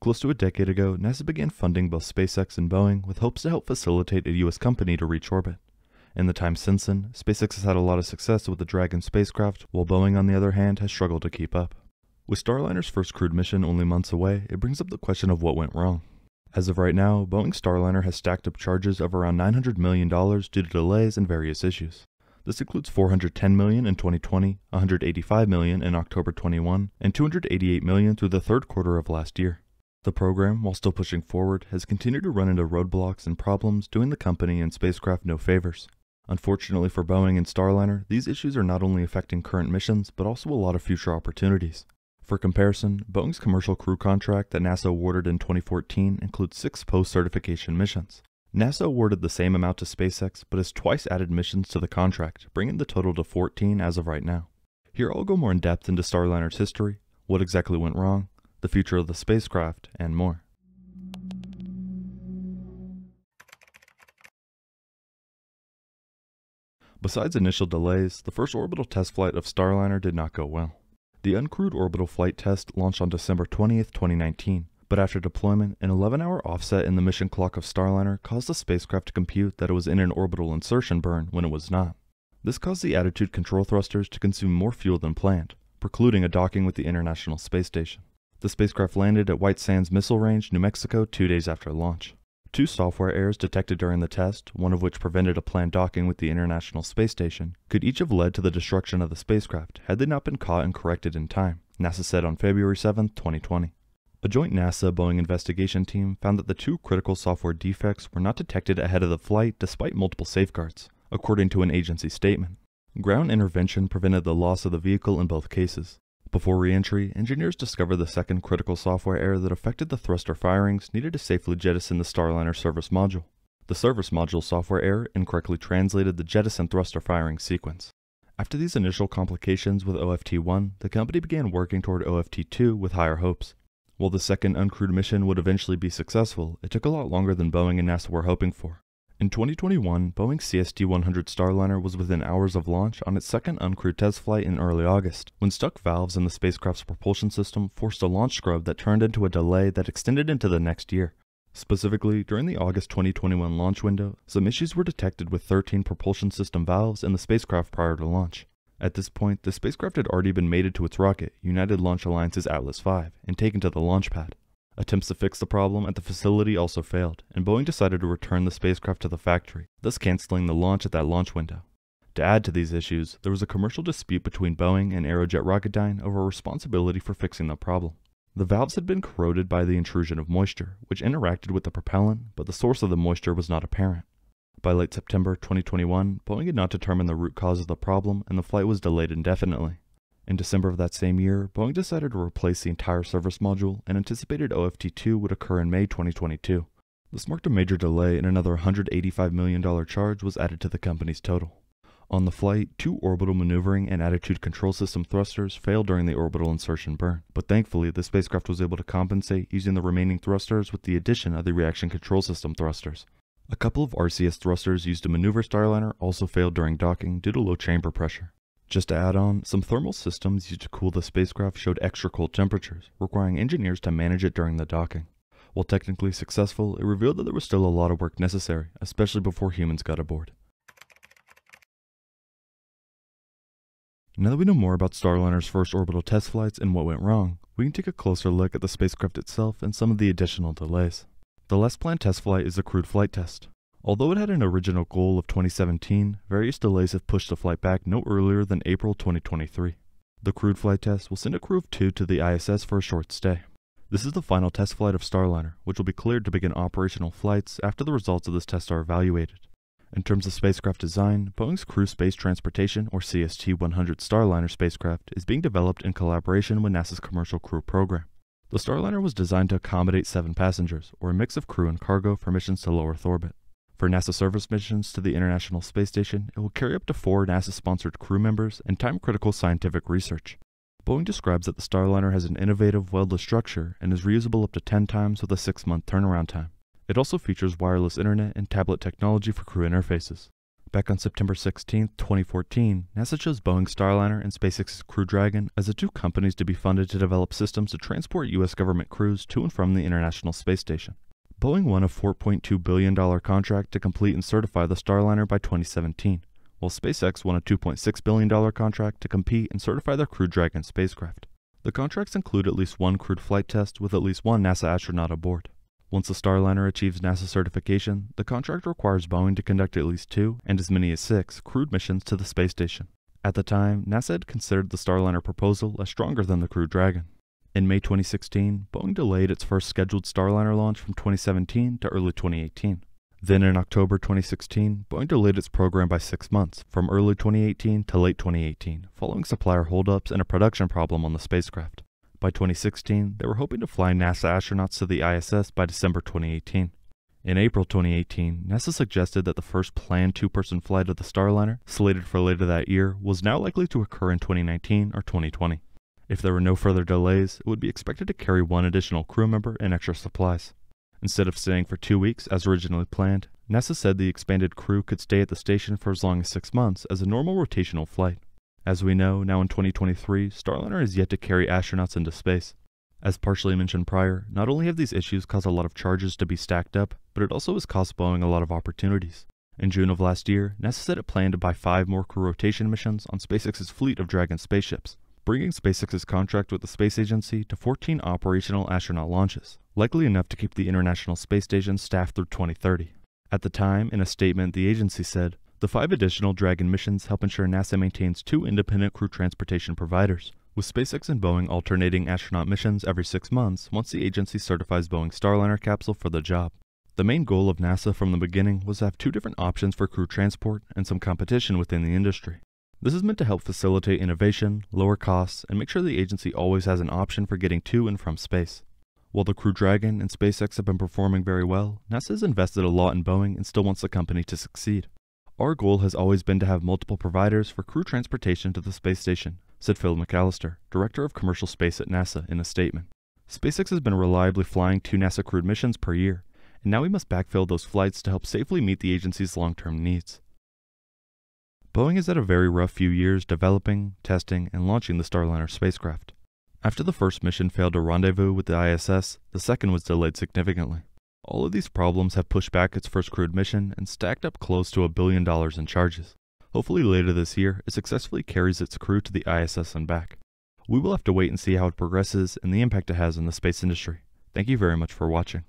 Close to a decade ago, NASA began funding both SpaceX and Boeing with hopes to help facilitate a US company to reach orbit. In the time since then, SpaceX has had a lot of success with the Dragon spacecraft, while Boeing, on the other hand, has struggled to keep up. With Starliner's first crewed mission only months away, it brings up the question of what went wrong. As of right now, Boeing Starliner has stacked up charges of around $900 million due to delays and various issues. This includes 410 million in 2020, 185 million in October 21, and 288 million through the third quarter of last year. The program, while still pushing forward, has continued to run into roadblocks and problems, doing the company and spacecraft no favors. Unfortunately for Boeing and Starliner, these issues are not only affecting current missions, but also a lot of future opportunities. For comparison, Boeing's commercial crew contract that NASA awarded in 2014 includes six post-certification missions. NASA awarded the same amount to SpaceX, but has twice added missions to the contract, bringing the total to 14 as of right now. Here I'll go more in depth into Starliner's history, what exactly went wrong, the future of the spacecraft, and more. Besides initial delays, the first orbital test flight of Starliner did not go well. The uncrewed orbital flight test launched on December 20, 2019, but after deployment, an 11 hour offset in the mission clock of Starliner caused the spacecraft to compute that it was in an orbital insertion burn when it was not. This caused the attitude control thrusters to consume more fuel than planned, precluding a docking with the International Space Station. The spacecraft landed at White Sands Missile Range, New Mexico, two days after launch. Two software errors detected during the test, one of which prevented a planned docking with the International Space Station, could each have led to the destruction of the spacecraft had they not been caught and corrected in time, NASA said on February 7, 2020. A joint NASA Boeing investigation team found that the two critical software defects were not detected ahead of the flight despite multiple safeguards, according to an agency statement. Ground intervention prevented the loss of the vehicle in both cases. Before reentry, engineers discovered the second critical software error that affected the thruster firings needed to safely jettison the Starliner service module. The service module software error incorrectly translated the jettison thruster firing sequence. After these initial complications with OFT-1, the company began working toward OFT-2 with higher hopes. While the second uncrewed mission would eventually be successful, it took a lot longer than Boeing and NASA were hoping for. In 2021, Boeing's CST-100 Starliner was within hours of launch on its second uncrewed test flight in early August, when stuck valves in the spacecraft's propulsion system forced a launch scrub that turned into a delay that extended into the next year. Specifically, during the August 2021 launch window, some issues were detected with 13 propulsion system valves in the spacecraft prior to launch. At this point, the spacecraft had already been mated to its rocket, United Launch Alliance's Atlas V, and taken to the launch pad. Attempts to fix the problem at the facility also failed, and Boeing decided to return the spacecraft to the factory, thus canceling the launch at that launch window. To add to these issues, there was a commercial dispute between Boeing and Aerojet Rocketdyne over responsibility for fixing the problem. The valves had been corroded by the intrusion of moisture, which interacted with the propellant, but the source of the moisture was not apparent. By late September 2021, Boeing had not determined the root cause of the problem and the flight was delayed indefinitely. In December of that same year, Boeing decided to replace the entire service module and anticipated OFT-2 would occur in May 2022. This marked a major delay and another $185 million charge was added to the company's total. On the flight, two orbital maneuvering and attitude control system thrusters failed during the orbital insertion burn, but thankfully the spacecraft was able to compensate using the remaining thrusters with the addition of the reaction control system thrusters. A couple of RCS thrusters used to maneuver Starliner also failed during docking due to low chamber pressure. Just to add on, some thermal systems used to cool the spacecraft showed extra cold temperatures, requiring engineers to manage it during the docking. While technically successful, it revealed that there was still a lot of work necessary, especially before humans got aboard. Now that we know more about Starliner's first orbital test flights and what went wrong, we can take a closer look at the spacecraft itself and some of the additional delays. The last planned test flight is the crewed flight test. Although it had an original goal of 2017, various delays have pushed the flight back no earlier than April 2023. The crewed flight test will send a crew of two to the ISS for a short stay. This is the final test flight of Starliner, which will be cleared to begin operational flights after the results of this test are evaluated. In terms of spacecraft design, Boeing's Crew Space Transportation, or CST-100 Starliner spacecraft, is being developed in collaboration with NASA's Commercial Crew Program. The Starliner was designed to accommodate seven passengers, or a mix of crew and cargo for missions to low Earth orbit. For NASA service missions to the International Space Station, it will carry up to four NASA-sponsored crew members and time-critical scientific research. Boeing describes that the Starliner has an innovative weldless structure and is reusable up to 10 times with a 6-month turnaround time. It also features wireless internet and tablet technology for crew interfaces. Back on September 16, 2014, NASA chose Boeing Starliner and SpaceX's Crew Dragon as the two companies to be funded to develop systems to transport U.S. government crews to and from the International Space Station. Boeing won a $4.2 billion contract to complete and certify the Starliner by 2017, while SpaceX won a $2.6 billion contract to compete and certify their Crew Dragon spacecraft. The contracts include at least one crewed flight test with at least one NASA astronaut aboard. Once the Starliner achieves NASA certification, the contract requires Boeing to conduct at least two, and as many as six, crewed missions to the space station. At the time, NASA had considered the Starliner proposal as stronger than the Crew Dragon. In May 2016, Boeing delayed its first scheduled Starliner launch from 2017 to early 2018. Then in October 2016, Boeing delayed its program by six months, from early 2018 to late 2018, following supplier holdups and a production problem on the spacecraft. By 2016, they were hoping to fly NASA astronauts to the ISS by December 2018. In April 2018, NASA suggested that the first planned two person flight of the Starliner, slated for later that year, was now likely to occur in 2019 or 2020. If there were no further delays, it would be expected to carry one additional crew member and extra supplies. Instead of staying for two weeks as originally planned, NASA said the expanded crew could stay at the station for as long as six months as a normal rotational flight. As we know, now in 2023, Starliner is yet to carry astronauts into space. As partially mentioned prior, not only have these issues caused a lot of charges to be stacked up, but it also has cost Boeing a lot of opportunities. In June of last year, NASA said it planned to buy five more crew rotation missions on SpaceX's fleet of Dragon spaceships, bringing SpaceX's contract with the space agency to 14 operational astronaut launches, likely enough to keep the International Space Station staffed through 2030. At the time, in a statement, the agency said, the five additional Dragon missions help ensure NASA maintains two independent crew transportation providers, with SpaceX and Boeing alternating astronaut missions every six months once the agency certifies Boeing's Starliner capsule for the job. The main goal of NASA from the beginning was to have two different options for crew transport and some competition within the industry. This is meant to help facilitate innovation, lower costs, and make sure the agency always has an option for getting to and from space. While the Crew Dragon and SpaceX have been performing very well, NASA has invested a lot in Boeing and still wants the company to succeed. Our goal has always been to have multiple providers for crew transportation to the space station, said Phil McAlister, Director of Commercial Space at NASA, in a statement. SpaceX has been reliably flying two NASA crewed missions per year, and now we must backfill those flights to help safely meet the agency's long term needs. Boeing has had a very rough few years developing, testing, and launching the Starliner spacecraft. After the first mission failed to rendezvous with the ISS, the second was delayed significantly. All of these problems have pushed back its first crewed mission and stacked up close to a billion dollars in charges. Hopefully later this year, it successfully carries its crew to the ISS and back. We will have to wait and see how it progresses and the impact it has on the space industry. Thank you very much for watching.